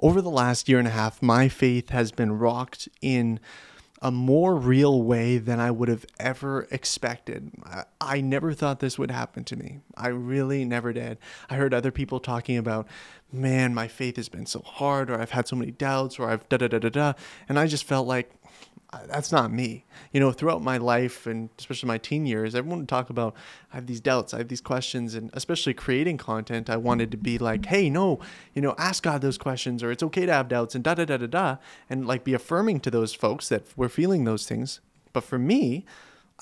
over the last year and a half, my faith has been rocked in a more real way than I would have ever expected. I, never thought this would happen to me. I really never did. I heard other people talking about, man, my faith has been so hard, or I've had so many doubts, or I've da da da da da. And I just felt like, that's not me. You know, throughout my life and especially my teen years, everyone would talk about I have these doubts, I have these questions, and especially creating content, I wanted to be like, hey, no, you know, ask God those questions, or it's okay to have doubts, and da da da da da, and like be affirming to those folks that were feeling those things. But for me,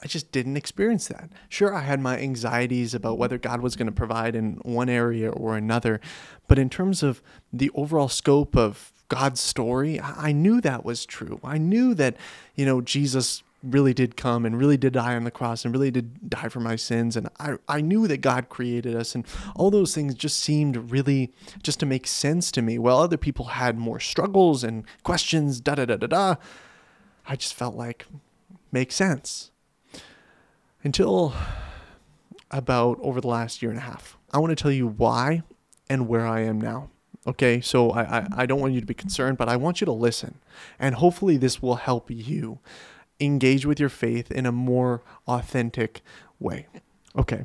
I just didn't experience that. Sure, I had my anxieties about whether God was going to provide in one area or another, but in terms of the overall scope of God's story, I knew that was true. I knew that, you know, Jesus really did come and really did die on the cross and really did die for my sins. And I, I knew that God created us and all those things just seemed really just to make sense to me. While other people had more struggles and questions, da da da da da, I just felt like makes sense. Until about over the last year and a half. I want to tell you why and where I am now. Okay, so I, I, I don't want you to be concerned, but I want you to listen. And hopefully, this will help you engage with your faith in a more authentic way. Okay.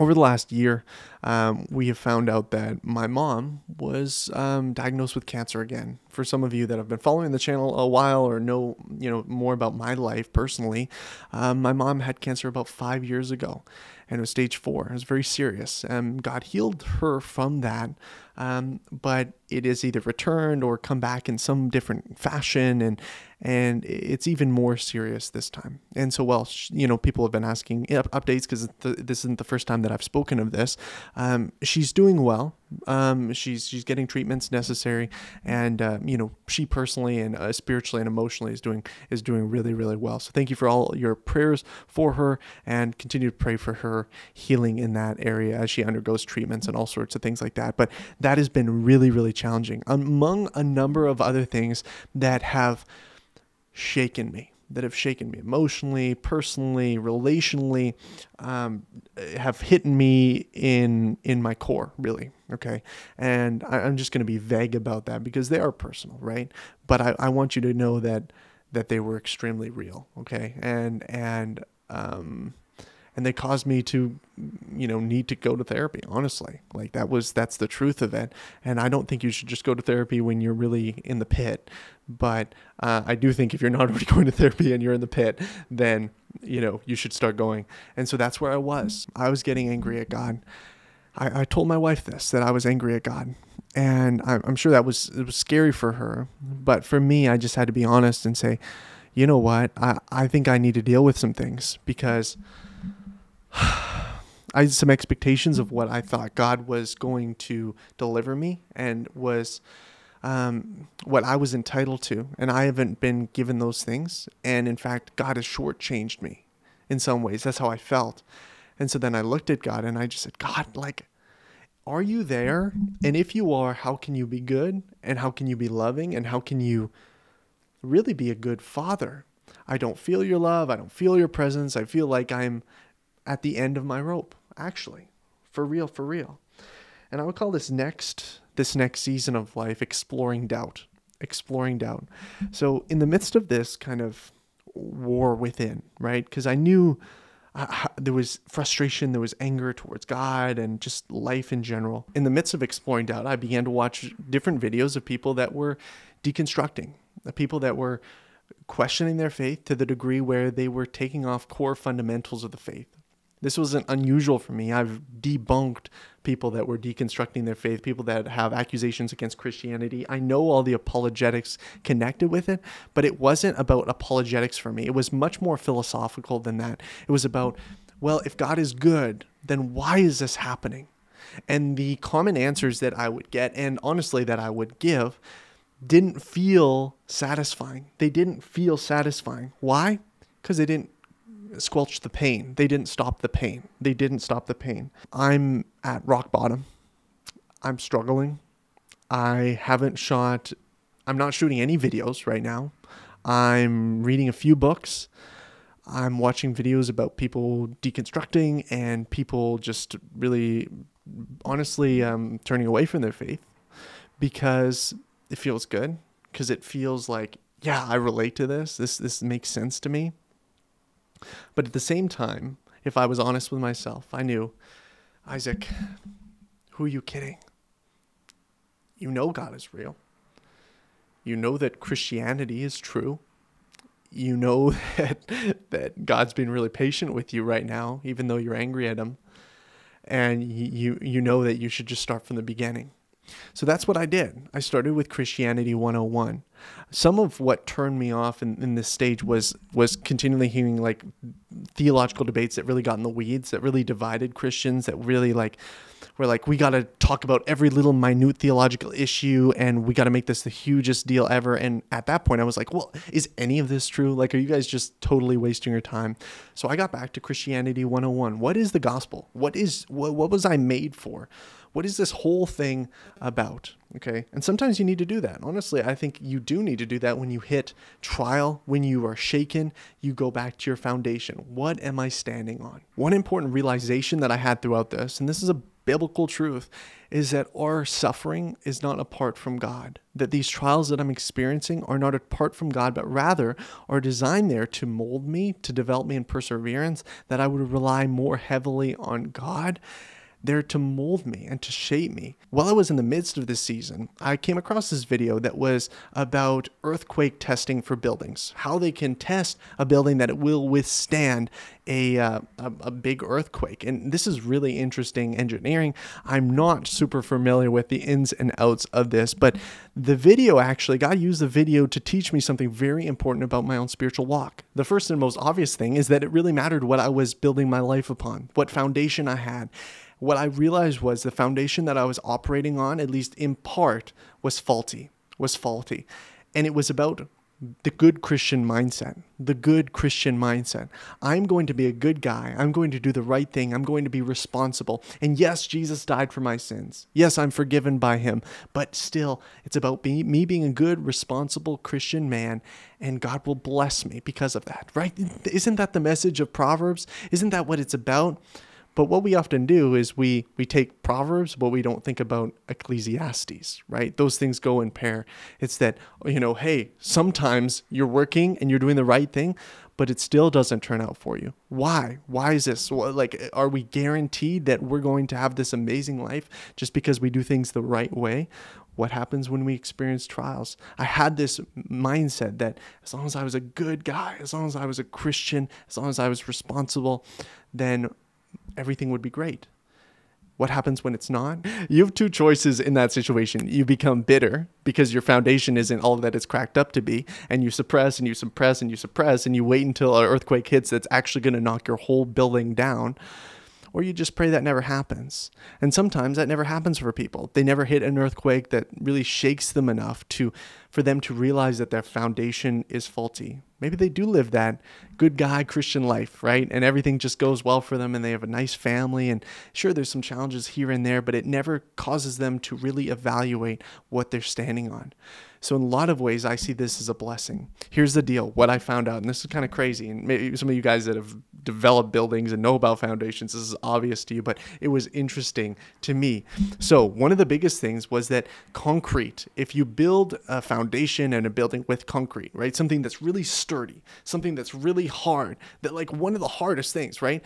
Over the last year, um, we have found out that my mom was um, diagnosed with cancer again. For some of you that have been following the channel a while or know, you know, more about my life personally, um, my mom had cancer about five years ago, and it was stage four. It was very serious. Um, God healed her from that, um, but it is either returned or come back in some different fashion, and and it's even more serious this time. And so, well, you know, people have been asking updates because this isn't the first time that I've spoken of this. Um, she's doing well. Um, she's she's getting treatments necessary, and uh, you know she personally and uh, spiritually and emotionally is doing is doing really really well. So thank you for all your prayers for her, and continue to pray for her healing in that area as she undergoes treatments and all sorts of things like that. But that has been really really challenging, among a number of other things that have shaken me that have shaken me emotionally, personally, relationally, um, have hit me in in my core, really. Okay, and I, am just going to be vague about that because they are personal, right? But I, I want you to know that that they were extremely real. Okay, and and um, and they caused me to you know need to go to therapy honestly. Like that was that's the truth of it. And i don't think you should just go to therapy when you're really in the pit. But uh, i do think if you're not already going to therapy and you're in the pit then you know you should start going. And so that's where i was. I was getting angry at god. I, I told my wife this that i was angry at god. And I, i'm sure that was it was scary for her. But for me i just had to be honest and say you know what? I, I think i need to deal with some things because I had some expectations of what I thought God was going to deliver me and was um, what I was entitled to. And I haven't been given those things. And in fact, God has shortchanged me in some ways. That's how I felt. And so then I looked at God and I just said, God, like, are you there? And if you are, how can you be good? And how can you be loving? And how can you really be a good father? I don't feel your love. I don't feel your presence. I feel like I'm at the end of my rope, actually. For real, for real. And I would call this next this next season of life exploring doubt. Exploring doubt. So in the midst of this kind of war within, right? Because I knew uh, there was frustration, there was anger towards God and just life in general. In the midst of exploring doubt, I began to watch different videos of people that were deconstructing, the people that were questioning their faith to the degree where they were taking off core fundamentals of the faith. This wasn't unusual for me. I've debunked people that were deconstructing their faith, people that have accusations against Christianity. I know all the apologetics connected with it, but it wasn't about apologetics for me. It was much more philosophical than that. It was about, well, if God is good, then why is this happening? And the common answers that I would get, and honestly, that I would give, didn't feel satisfying. They didn't feel satisfying. Why? Because they didn't squelch the pain. They didn't stop the pain. They didn't stop the pain. I'm at rock bottom. I'm struggling. I haven't shot, I'm not shooting any videos right now. I'm reading a few books. I'm watching videos about people deconstructing and people just really honestly um, turning away from their faith because it feels good because it feels like, yeah, I relate to this. This this makes sense to me. But at the same time, if I was honest with myself, I knew, Isaac, who are you kidding? You know God is real. You know that Christianity is true. You know that that God's being really patient with you right now, even though you're angry at him. And you you know that you should just start from the beginning. So that's what I did. I started with Christianity 101. Some of what turned me off in, in this stage was was continually hearing like theological debates that really got in the weeds, that really divided Christians, that really like were like, we got to talk about every little minute theological issue and we got to make this the hugest deal ever. And at that point, I was like, well, is any of this true? Like, are you guys just totally wasting your time? So I got back to Christianity 101. What is the gospel? What is what, what was I made for? What is this whole thing about? Okay. And sometimes you need to do that. Honestly, I think you do need to do that when you hit trial, when you are shaken, you go back to your foundation. What am I standing on? One important realization that I had throughout this, and this is a biblical truth, is that our suffering is not apart from God. That these trials that I'm experiencing are not apart from God, but rather are designed there to mold me, to develop me in perseverance, that I would rely more heavily on God there to mold me and to shape me. While I was in the midst of this season, I came across this video that was about earthquake testing for buildings, how they can test a building that it will withstand a, uh, a, a, big earthquake. And this is really interesting engineering. I'm not super familiar with the ins and outs of this, but the video actually, God used the video to teach me something very important about my own spiritual walk. The first and most obvious thing is that it really mattered what I was building my life upon, what foundation I had what I realized was the foundation that I was operating on, at least in part, was faulty, was faulty. And it was about the good Christian mindset, the good Christian mindset. I'm going to be a good guy. I'm going to do the right thing. I'm going to be responsible. And yes, Jesus died for my sins. Yes, I'm forgiven by him. But still, it's about me, me being a good, responsible Christian man, and God will bless me because of that, right? Isn't that the message of Proverbs? Isn't that what it's about? But what we often do is we we take Proverbs, but we don't think about Ecclesiastes, right? Those things go in pair. It's that you know, hey, sometimes you're working and you're doing the right thing, but it still doesn't turn out for you. Why? Why is this? Like, are we guaranteed that we're going to have this amazing life just because we do things the right way? What happens when we experience trials? I had this mindset that as long as I was a good guy, as long as I was a Christian, as long as I was responsible, then everything would be great. What happens when it's not? You have two choices in that situation. You become bitter because your foundation isn't all that it's cracked up to be, and you suppress and you suppress and you suppress, and you wait until an earthquake hits that's actually going to knock your whole building down or you just pray that never happens. And sometimes that never happens for people. They never hit an earthquake that really shakes them enough to for them to realize that their foundation is faulty. Maybe they do live that good guy Christian life, right? And everything just goes well for them and they have a nice family and sure there's some challenges here and there, but it never causes them to really evaluate what they're standing on. So, in a lot of ways, I see this as a blessing. Here's the deal what I found out, and this is kind of crazy, and maybe some of you guys that have developed buildings and know about foundations, this is obvious to you, but it was interesting to me. So, one of the biggest things was that concrete, if you build a foundation and a building with concrete, right, something that's really sturdy, something that's really hard, that like one of the hardest things, right,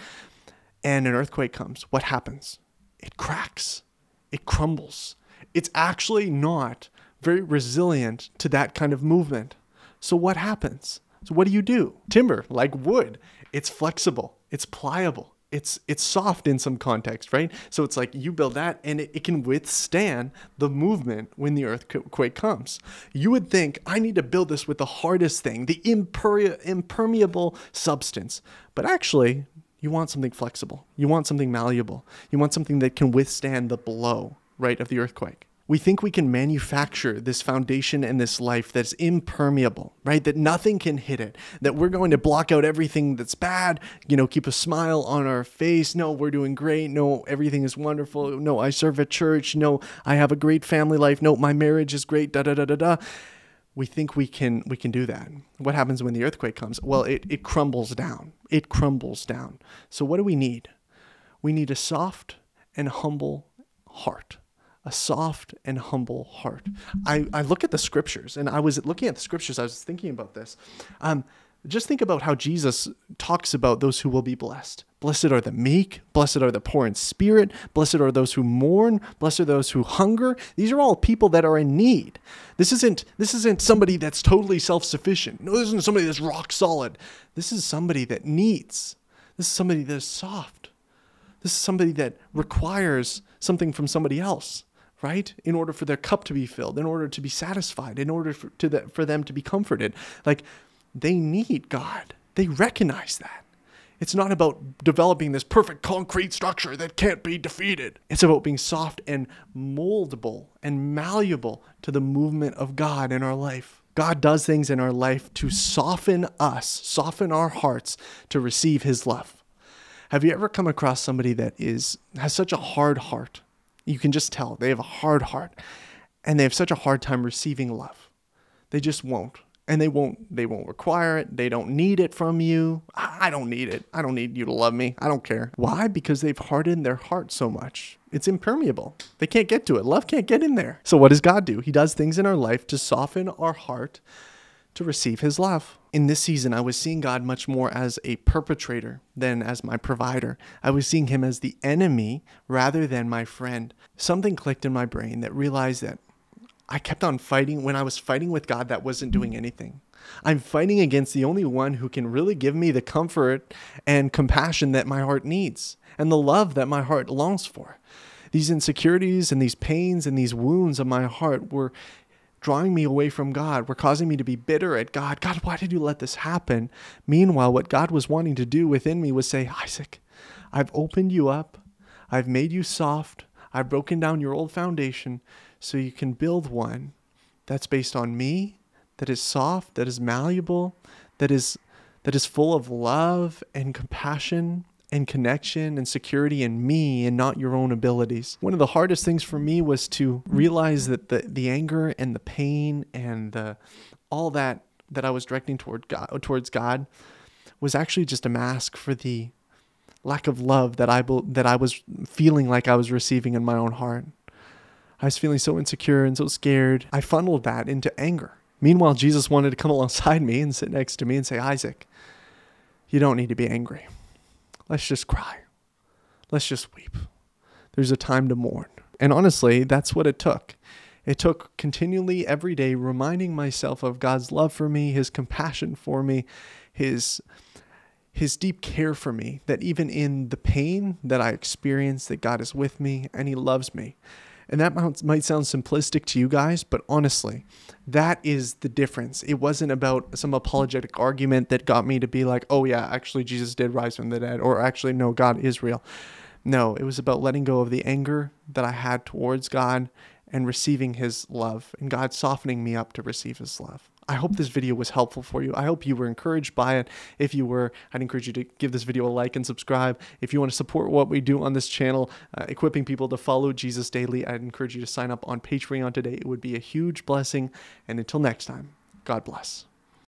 and an earthquake comes, what happens? It cracks, it crumbles. It's actually not very resilient to that kind of movement. So what happens? So what do you do? Timber, like wood, it's flexible, it's pliable, it's it's soft in some context, right? So it's like you build that and it, it can withstand the movement when the earthquake comes. You would think I need to build this with the hardest thing, the impermeable substance. But actually, you want something flexible. You want something malleable. You want something that can withstand the blow, right, of the earthquake. We think we can manufacture this foundation and this life that's impermeable, right? That nothing can hit it, that we're going to block out everything that's bad, you know, keep a smile on our face. No, we're doing great. No, everything is wonderful. No, I serve at church. No, I have a great family life. No, my marriage is great. Da da da da da. We think we can we can do that. What happens when the earthquake comes? Well, it, it crumbles down. It crumbles down. So what do we need? We need a soft and humble heart a soft and humble heart. I, I look at the scriptures and I was looking at the scriptures, I was thinking about this. Um, just think about how Jesus talks about those who will be blessed. Blessed are the meek, blessed are the poor in spirit, blessed are those who mourn, blessed are those who hunger. These are all people that are in need. This isn't this isn't somebody that's totally self-sufficient. No, this isn't somebody that's rock solid. This is somebody that needs. This is somebody that is soft. This is somebody that requires something from somebody else right? In order for their cup to be filled, in order to be satisfied, in order for, to the, for them to be comforted. Like they need God. They recognize that. It's not about developing this perfect concrete structure that can't be defeated. It's about being soft and moldable and malleable to the movement of God in our life. God does things in our life to soften us, soften our hearts to receive his love. Have you ever come across somebody that is has such a hard heart? You can just tell. They have a hard heart and they have such a hard time receiving love. They just won't and they won't they won't require it. They don't need it from you. I don't need it. I don't need you to love me. I don't care. Why? Because they've hardened their heart so much. It's impermeable. They can't get to it. Love can't get in there. So what does god do? He does things in our life to soften our heart to receive his love in this season i was seeing god much more as a perpetrator than as my provider i was seeing him as the enemy rather than my friend something clicked in my brain that realized that I kept on fighting. When I was fighting with God, that wasn't doing anything. I'm fighting against the only one who can really give me the comfort and compassion that my heart needs and the love that my heart longs for. These insecurities and these pains and these wounds of my heart were drawing me away from God, were causing me to be bitter at God. God, why did you let this happen? Meanwhile, what God was wanting to do within me was say, Isaac, I've opened you up, I've made you soft, I've broken down your old foundation so you can build one that's based on me, that is soft, that is malleable, that is that is full of love and compassion and connection and security in me and not your own abilities. One of the hardest things for me was to realize that the, the anger and the pain and the, all that that I was directing toward God, towards God was actually just a mask for the lack of love that I that I was feeling like I was receiving in my own heart. I was feeling so insecure and so scared. I funneled that into anger. Meanwhile, Jesus wanted to come alongside me and sit next to me and say, Isaac, you don't need to be angry. Let's just cry. Let's just weep. There's a time to mourn. And honestly, that's what it took. It took continually every day reminding myself of God's love for me, his compassion for me, his his deep care for me that even in the pain that I experience that God is with me and he loves me. And that might sound simplistic to you guys, but honestly, that is the difference. It wasn't about some apologetic argument that got me to be like, oh, yeah, actually, Jesus did rise from the dead, or actually, no, God is real. No, it was about letting go of the anger that I had towards God and receiving his love, and God softening me up to receive his love. I hope this video was helpful for you. I hope you were encouraged by it. If you were, I'd encourage you to give this video a like and subscribe. If you want to support what we do on this channel, uh, equipping people to follow Jesus daily, I'd encourage you to sign up on Patreon today. It would be a huge blessing. And until next time, God bless.